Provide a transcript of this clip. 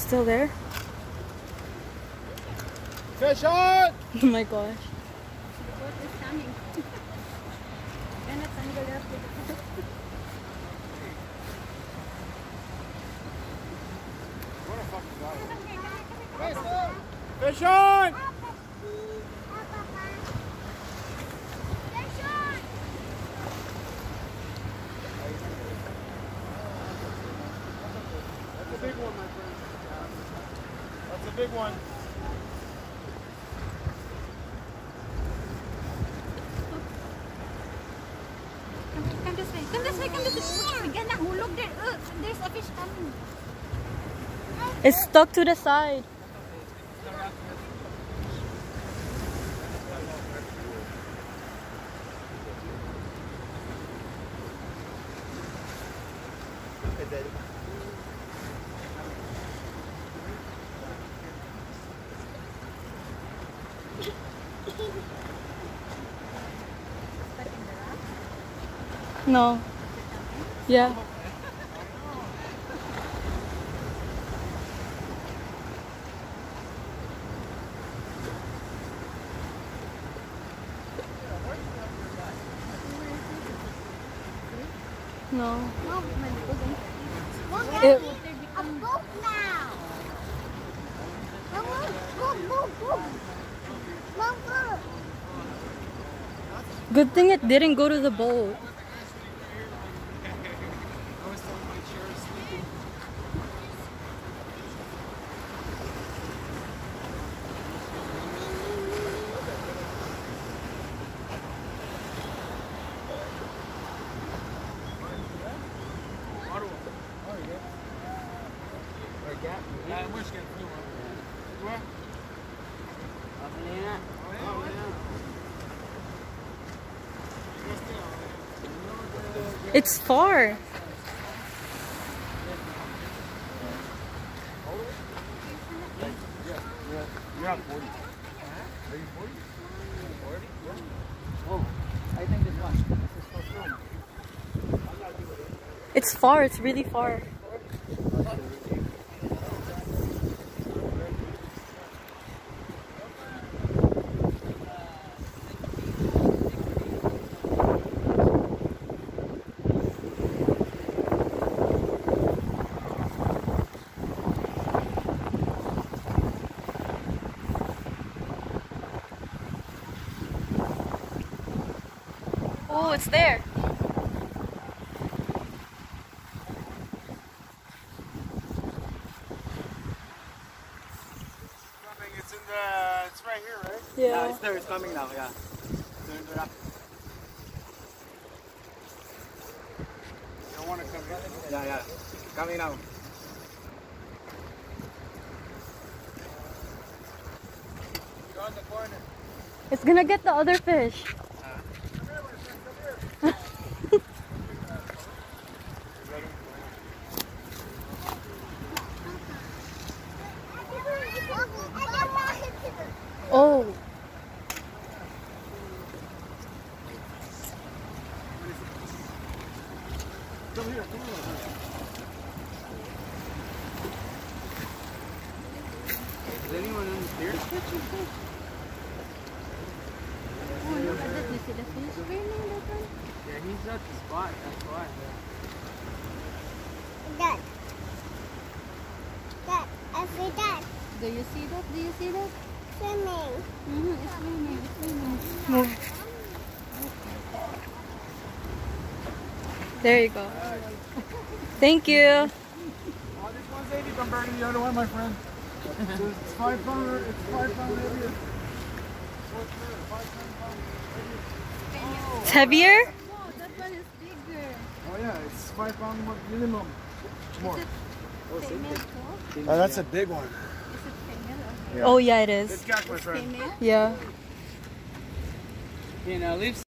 Still there? Fish on! Oh my gosh. Boat is coming. Kaya natanggal na po. Fish on! That's big one, my friend. That's a big one. Come, come this way. Come this way. Come this way. Bigyan na. Hulog there. Uh, there's a fish coming. It's stuck to the side. No. Yeah. No. Mom, malikod ang It-. Good thing it didn't go to the boat. It's far. You're on 40. Are you 40? 40? Whoa. I think this one. This is for. It's far. It's really far. Oh, it's there. Coming. It's in the. It's right here, right? Yeah. there. It's coming now. Yeah. Don't want to come in. Yeah, yeah. Coming now. You're on the corner. It's gonna get the other fish. Come here. Come here. Is anyone in here? Oh, look at the fish? Yeah, he's at the spot. That's why. Dad. Dad, I see that Do you see that? Do you see that? swimming. Mm-hmm, it's swimming. It's swimming. Move. There you go. Thank you. Oh, this one's 80 from burning the other one, my friend. So it's five pounder. It's five pounder heavier. What's there? Five, ten pounds. It's heavier? No, that one is bigger. Oh yeah, it's five pound minimum. More. Female too? Oh, that's a big one. Is it female or Oh, yeah, it Good is. my friend. Yeah. You know, leave